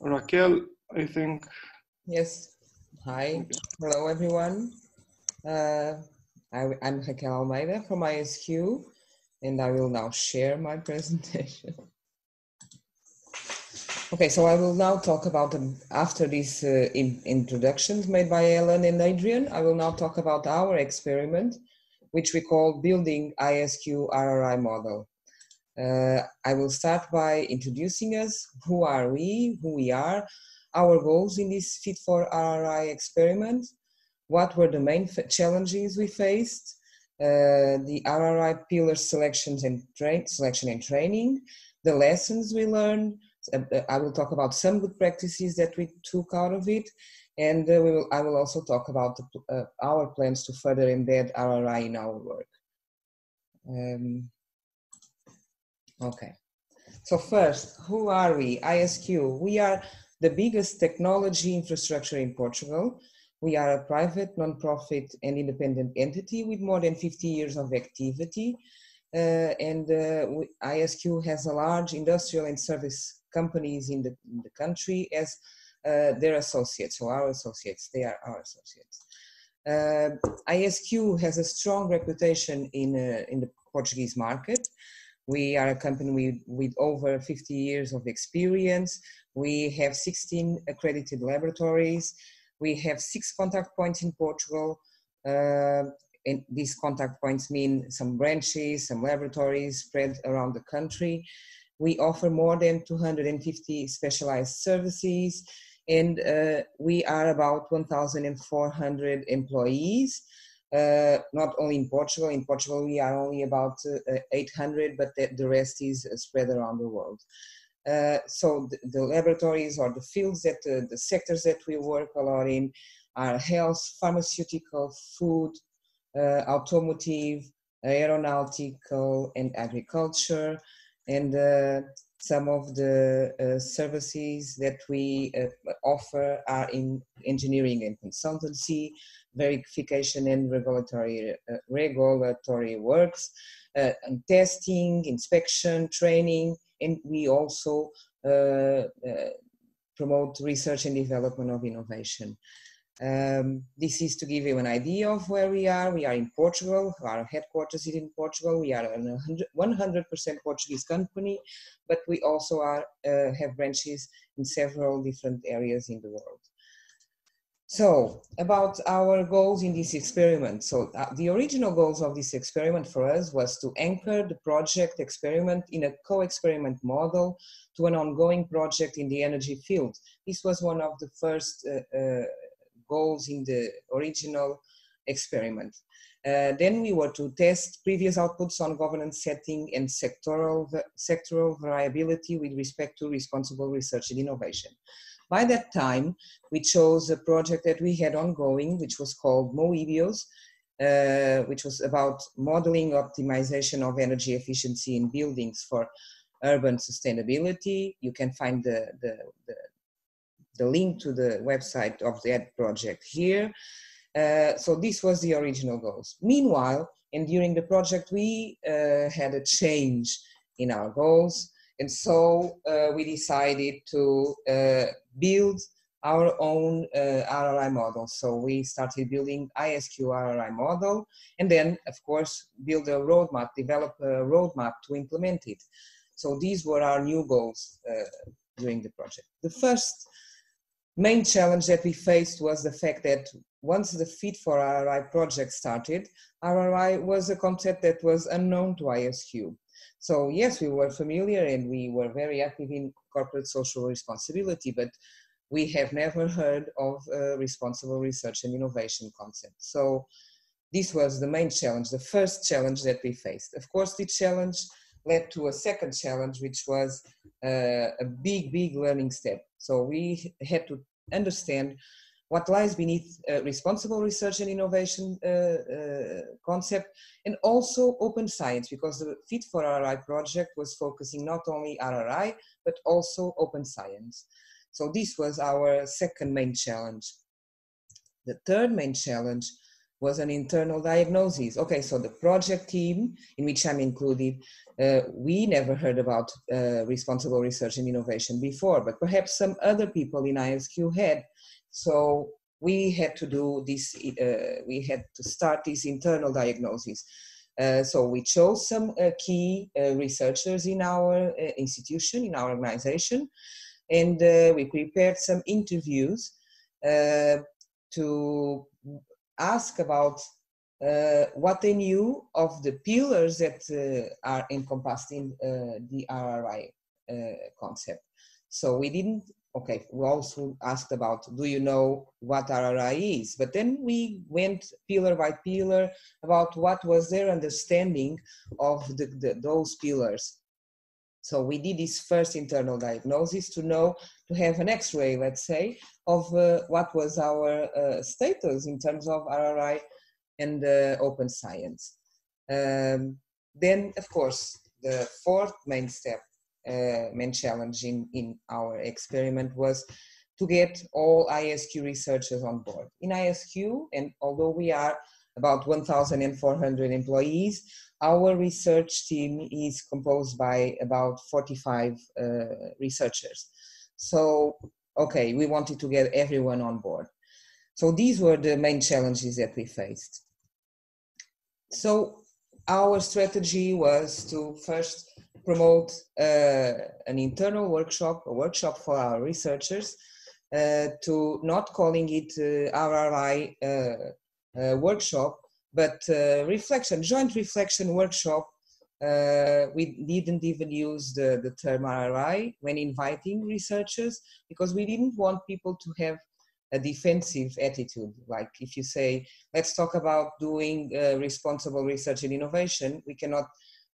Raquel, I think. Yes. Hi. Hello, everyone. Uh, I, am Raquel Almeida from ISQ, and I will now share my presentation. Okay, so I will now talk about, after these uh, in, introductions made by Helene and Adrian, I will now talk about our experiment, which we call Building ISQ RRI Model. Uh, I will start by introducing us, who are we, who we are, our goals in this Fit for RRI experiment, what were the main challenges we faced, uh, the RRI pillar selections and selection and training, the lessons we learned, uh, uh, I will talk about some good practices that we took out of it, and uh, will, I will also talk about the, uh, our plans to further embed RRI in our work. Um, okay, so first, who are we? ISQ. We are the biggest technology infrastructure in Portugal. We are a private, non-profit and independent entity with more than 50 years of activity. Uh, and uh, we, ISQ has a large industrial and service companies in the, in the country as uh, their associates, so our associates, they are our associates. Uh, ISQ has a strong reputation in, uh, in the Portuguese market. We are a company with, with over 50 years of experience. We have 16 accredited laboratories. We have six contact points in Portugal. Uh, and these contact points mean some branches, some laboratories spread around the country. We offer more than 250 specialized services, and uh, we are about 1,400 employees. Uh, not only in Portugal. In Portugal, we are only about uh, 800, but the, the, rest is spread around the world. Uh, so the, the, laboratories or the fields that uh, the sectors that we work a lot in are health, pharmaceutical, food, uh, automotive, aeronautical, and agriculture and uh, some of the uh, services that we uh, offer are in engineering and consultancy, verification and regulatory uh, regulatory works, uh, and testing, inspection, training, and we also uh, promote research and development of innovation. Um, this is to give you an idea of where we are. We are in Portugal. Our headquarters is in Portugal. We are a 100% Portuguese company, but we also are, uh, have branches in several different areas in the world. So, about our goals in this experiment. So, uh, the original goals of this experiment for us was to anchor the project experiment in a co experiment model to an ongoing project in the energy field. This was one of the first uh, uh goals in the original experiment. Uh, then we were to test previous outputs on governance setting and sectoral, sectoral variability with respect to responsible research and innovation. By that time, we chose a project that we had ongoing, which was called MOEEBIUS, uh, which was about modeling optimization of energy efficiency in buildings for urban sustainability. You can find the, the, the, the link to the website of that project here. Uh, so this was the original goals. Meanwhile, and during the project, we uh, had a change in our goals. And so uh, we decided to uh, build our own uh, RRI model. So we started building ISQ RRI model and then of course build a roadmap, develop a roadmap to implement it. So these were our new goals uh, during the project. The first main challenge that we faced was the fact that once the Fit for RRI project started, RRI was a concept that was unknown to ISQ. So yes, we were familiar and we were very active in corporate social responsibility, but we have never heard of responsible research and innovation concept. So this was the main challenge, the first challenge that we faced. Of course, the challenge led to a second challenge, which was uh, a big, big learning step. So we had to understand what lies beneath uh, responsible research and innovation uh, uh, concept and also open science because the fit for rri project was focusing not only rri but also open science so this was our second main challenge the third main challenge was an internal diagnosis. Okay, so the project team, in which I'm included, uh, we never heard about uh, responsible research and innovation before, but perhaps some other people in ISQ had. So we had to do this, uh, we had to start this internal diagnosis. Uh, so we chose some uh, key uh, researchers in our institution, in our organization, and we prepared some interviews to ask about uh, what they knew of the pillars that uh, are encompassed in uh, the RRI concept. So we didn't okay, we also asked about, do you know what RRI is? But then we went pillar by pillar about what was their understanding of the, the, those pillars. So we did this first internal diagnosis to know, to have an x-ray, let's say, of uh, what was our uh, status in terms of RRI and uh, open science. Um, then, of course, the fourth main step uh, main challenge in, in our experiment was to get all ISQ researchers on board. In ISQ, and although we are about 1,400 employees, our research team is composed by about 45 uh, researchers. So, okay, we wanted to get everyone on board. So these were the main challenges that we faced. So our strategy was to first promote uh, an internal workshop, a workshop for our researchers, uh, to not calling it uh, RRI uh, uh, workshop, but uh, reflection, joint reflection workshop. we didn't even use the, the term RRI when inviting researchers because we didn't want people to have a defensive attitude. Like if you say, let's talk about doing responsible research and innovation, we cannot uh,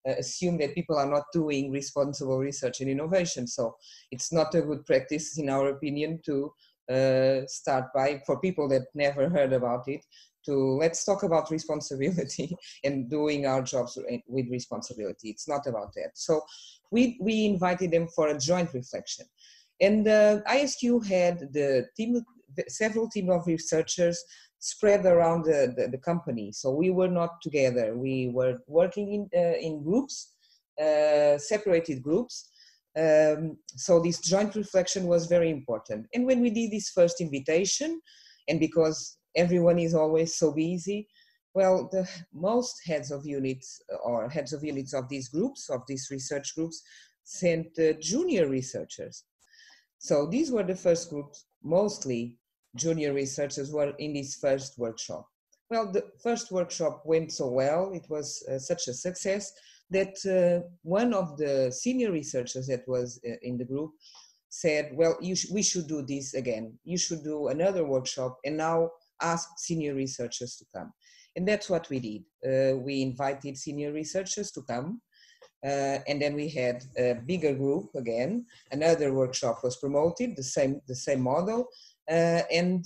assume that people are not doing responsible research and innovation. So it's not a good practice, in our opinion, to uh, start by, for people that never heard about it, to let's talk about responsibility and doing our jobs with responsibility. It's not about that. So we, we invited them for a joint reflection. And uh, ISQ had the team, several team of researchers spread around the, the, the, company. So we were not together. We were working in, uh, in groups, uh, separated groups. Um, so this joint reflection was very important. And when we did this first invitation, and because everyone is always so busy, well, the most heads of units or heads of units of these groups, of these research groups, sent uh, junior researchers. So these were the first groups, mostly junior researchers were in this first workshop. Well, the first workshop went so well, it was uh, such a success that uh, one of the senior researchers that was uh, in the group said, well, sh we should do this again. You should do another workshop and now ask senior researchers to come. And that's what we did. Uh, we invited senior researchers to come. Uh, and then we had a bigger group again. Another workshop was promoted, the same, the same model, and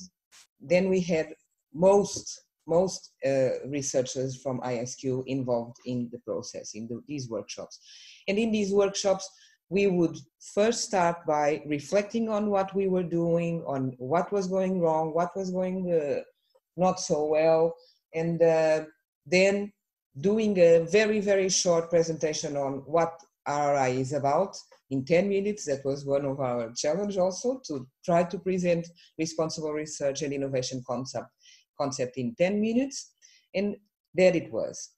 then we had most most uh, researchers from ISQ involved in the process in the, these workshops. And in these workshops, we would first start by reflecting on what we were doing, on what was going wrong, what was going uh, not so well, and uh, then doing a very, very short presentation on what RRI is about, in 10 minutes. That was one of our challenge also to try to present responsible research and innovation concept, concept in 10 minutes. And there it was.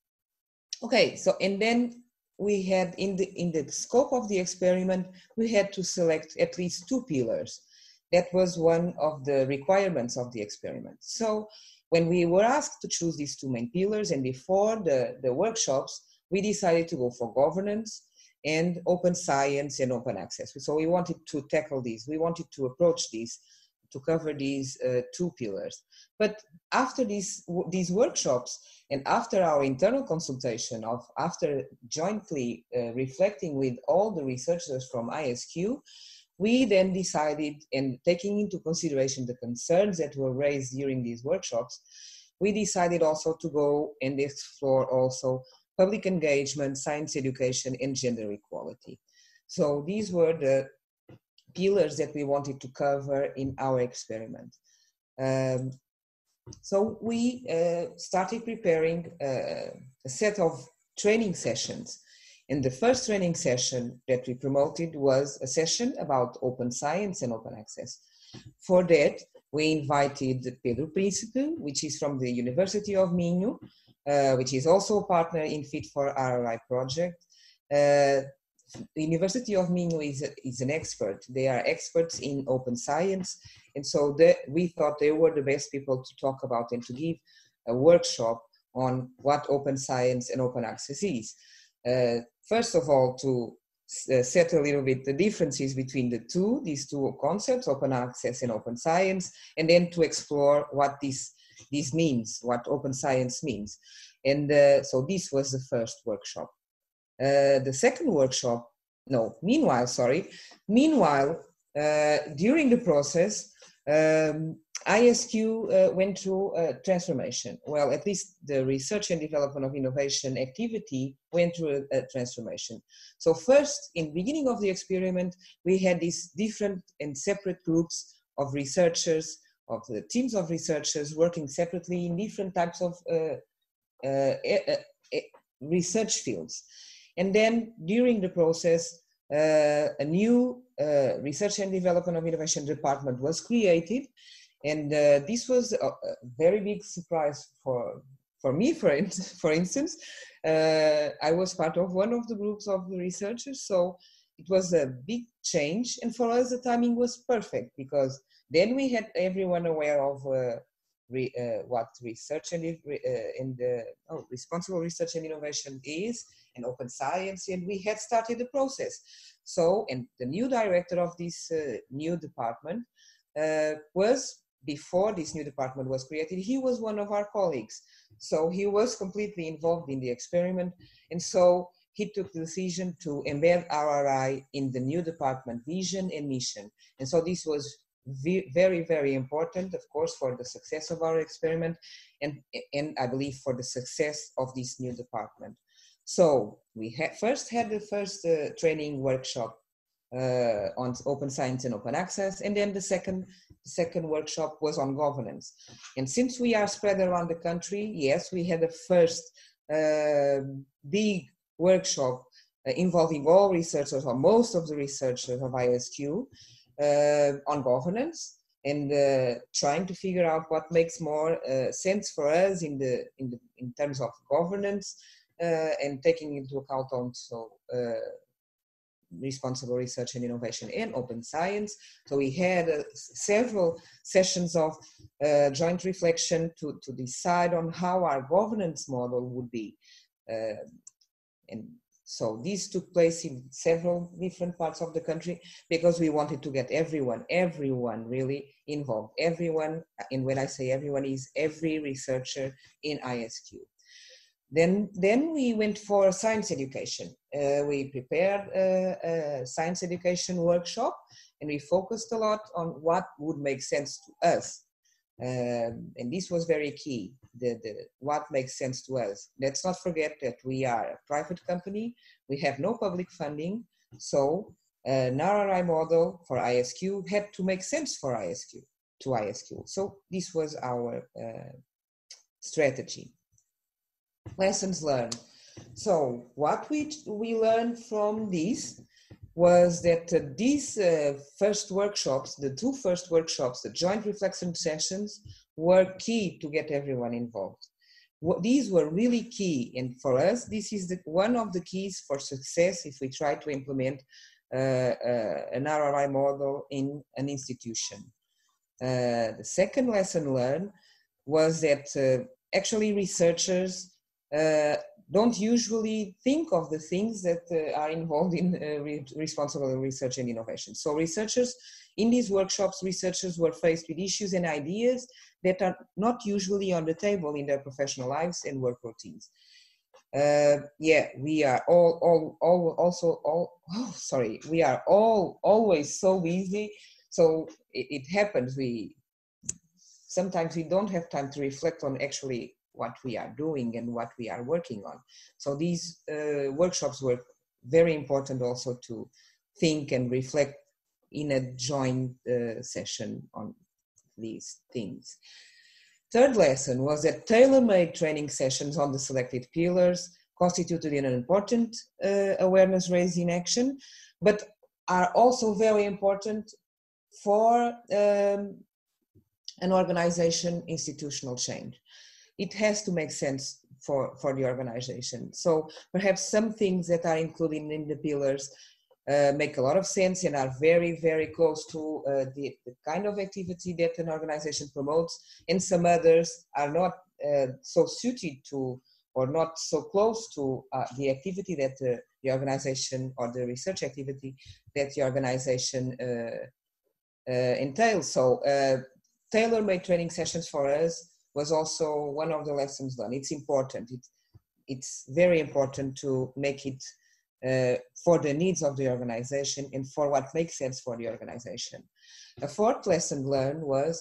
Okay, so and then we had in the in the scope of the experiment, we had to select at least two pillars. That was one of the requirements of the experiment. So when we were asked to choose these two main pillars and before the, the workshops, we decided to go for governance and open science and open access. So we wanted to tackle these. We wanted to approach these to cover these uh, two pillars. But after these these workshops and after our internal consultation of after jointly uh, reflecting with all the researchers from ISQ, we then decided and taking into consideration the concerns that were raised during these workshops, we decided also to go and explore also public engagement, science education, and gender equality. So these were the pillars that we wanted to cover in our experiment. Um, So we uh, started preparing uh, a set of training sessions. And the first training session that we promoted was a session about open science and open access. For that, we invited Pedro Príncipe, which is from the University of Minho, which is also a partner in Fit for RRI project. Uh, the University of Minho is, is an expert. They are experts in open science. And so they, we thought they were the best people to talk about and to give a workshop on what open science and open access is. Uh, first of all, to uh, set a little bit the differences between the two, these two concepts, open access and open science, and then to explore what this, this means, what open science means. And uh, so this was the first workshop. Uh, the second workshop, no, meanwhile, sorry, meanwhile, uh, during the process, um, ISQ uh, went through transformation. Well, at least the research and development of innovation activity went through a, a, transformation. So first, in beginning of the experiment, we had these different and separate groups of researchers, of the teams of researchers working separately in different types of uh, uh, research fields. And then during the process, uh, a new uh, research and development of innovation department was created. And uh, this was a, very big surprise for, for me, for, in, for instance. Uh, I was part of one of the groups of the researchers, so it was a big change. And for us, the timing was perfect because then we had everyone aware of uh, re, uh, what research and, in the oh, responsible research and innovation is and open science, and we had started the process. So, and the new director of this uh, new department uh, was, before this new department was created, he was one of our colleagues. So he was completely involved in the experiment. And so he took the decision to embed RRI in the new department vision and mission. And so this was very, very important, of course, for the success of our experiment and, and I believe for the success of this new department. So we had first had the first uh, training workshop uh, on open science and open access, and then the second second workshop was on governance. And since we are spread around the country, yes, we had the first uh, big workshop uh, involving all researchers or most of the researchers of ISQ on governance and uh, trying to figure out what makes more sense for us in the in the in terms of governance uh, and taking into account also uh, responsible research and innovation and open science. So we had uh, several sessions of uh, joint reflection to, to decide on how our governance model would be. Uh, and so these took place in several different parts of the country because we wanted to get everyone, everyone really involved. Everyone, and when I say everyone is every researcher in ISQ. Then, then we went for science education. Uh, we prepared a, a, science education workshop and we focused a lot on what would make sense to us. Um, and this was very key, the, the, what makes sense to us. Let's not forget that we are a private company, we have no public funding, so an RRI model for ISQ had to make sense for ISQ, to ISQ. So this was our uh, strategy lessons learned. So what we, we learned from this was that uh, these uh, first workshops, the two first workshops, the joint reflection sessions, were key to get everyone involved. What, these were really key, and for us, this is the, one of the keys for success if we try to implement uh, uh an RRI model in an institution. Uh, the second lesson learned was that uh, actually researchers don't usually think of the things that uh, are involved in uh, re responsible research and innovation. So researchers, in these workshops, researchers were faced with issues and ideas that are not usually on the table in their professional lives and work routines. Uh, yeah, we are all, all, all, also, all, oh, sorry, we are all always so busy. So it, it happens. We sometimes we don't have time to reflect on actually what we are doing and what we are working on. So these uh, workshops were very important also to think and reflect in a joint uh, session on these things. Third lesson was that tailor-made training sessions on the selected pillars constituted an important uh, awareness raising action, but are also very important for um, an organization institutional change. It has to make sense for, for the organization. So perhaps some things that are included in the pillars uh, make a lot of sense and are very, very close to uh, the, the, kind of activity that an organization promotes, and some others are not uh, so suited to or not so close to uh, the activity that the, the, organization or the research activity that the organization uh, entails. So tailor-made training sessions for us was also one of the lessons learned. It's important. It, it's very important to make it uh, for the needs of the organization and for what makes sense for the organization. A fourth lesson learned was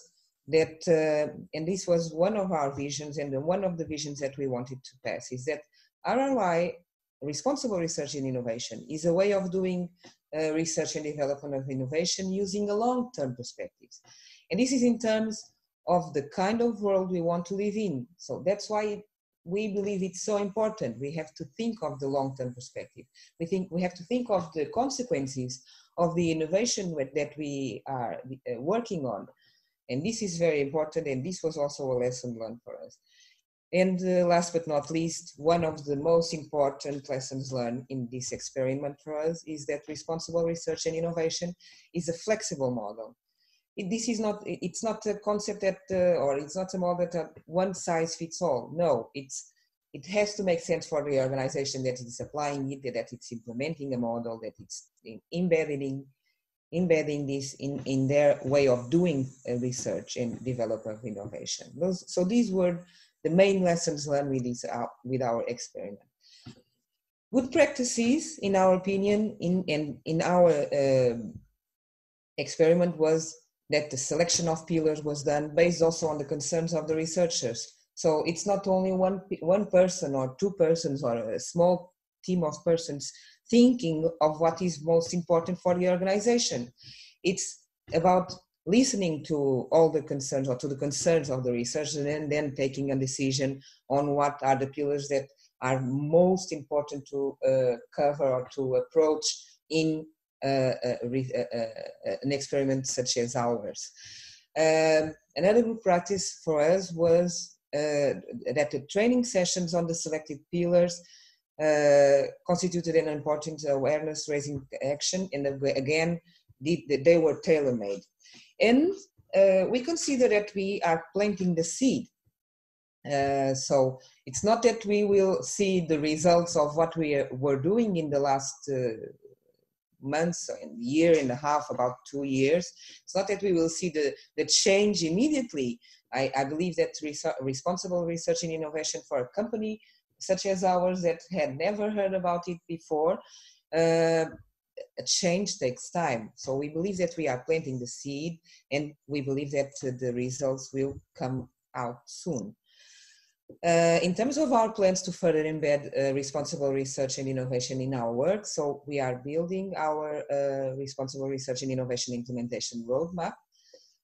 that, uh, and this was one of our visions and one of the visions that we wanted to pass, is that RRI, responsible research and innovation, is a way of doing uh, research and development of innovation using a long-term perspective. And this is in terms of the kind of world we want to live in. So that's why we believe it's so important. We have to think of the long-term perspective. We think we have to think of the consequences of the innovation that we are uh, working on. And this is very important. And this was also a lesson learned for us. And uh, last but not least, one of the most important lessons learned in this experiment for us is that responsible research and innovation is a flexible model it, this is not it's not a concept that uh, or it's not a model that uh, one size fits all. No it's it has to make sense for the organization that it's applying it that it's implementing a model that it's embedding embedding this in in their way of doing uh, research and development innovation. Those, so these were the main lessons learned with this uh, with our experiment. Good practices in our opinion in in, in our uh, experiment was that the selection of pillars was done based also on the concerns of the researchers. So it's not only one, one person or two persons or a small team of persons thinking of what is most important for the organization. It's about listening to all the concerns or to the concerns of the researchers and then taking a decision on what are the pillars that are most important to uh, cover or to approach in an experiment such as ours. Um, another good practice for us was uh, that the training sessions on the selected pillars uh, constituted an important awareness raising action and again they were tailor-made and uh, we consider that we are planting the seed uh, so it's not that we will see the results of what we were doing in the last months, a year and a half, about two years. It's not that we will see the, the change immediately. I, I believe that responsible research and innovation for a company such as ours that had never heard about it before, uh, a change takes time. So we believe that we are planting the seed and we believe that the results will come out soon. Uh, in terms of our plans to further embed uh, responsible research and innovation in our work, so we are building our uh, responsible research and innovation implementation roadmap.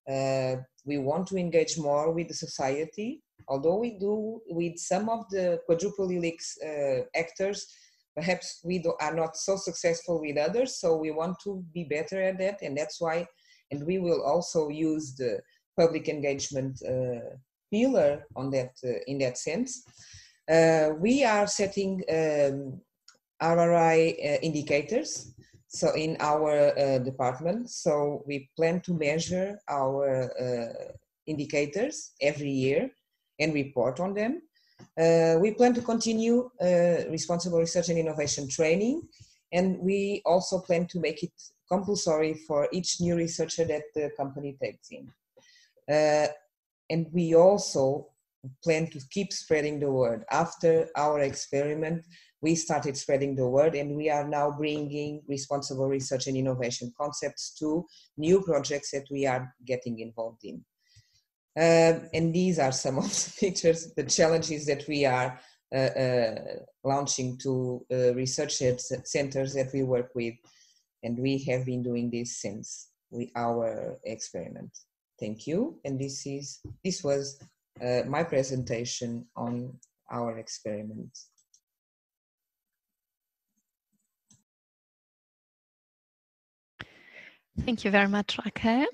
Uh, we want to engage more with the society, although we do with some of the quadruple helix uh, actors, perhaps we do, are not so successful with others, so we want to be better at that, and that's why, and we will also use the public engagement uh, pillar on that uh, in that sense. Uh, we are setting um, RRI uh, indicators so in our department. So we plan to measure our indicators every year and report on them. Uh, we plan to continue uh, responsible research and innovation training, and we also plan to make it compulsory for each new researcher that the company takes in. And we also plan to keep spreading the word. After our experiment, we started spreading the word and we are now bringing responsible research and innovation concepts to new projects that we are getting involved in. Uh, and these are some of the the challenges that we are uh, uh, launching to uh, research centers that we work with. And we have been doing this since we, our experiment. Thank you. And this is this was uh, my presentation on our experiment. Thank you very much, Raquel.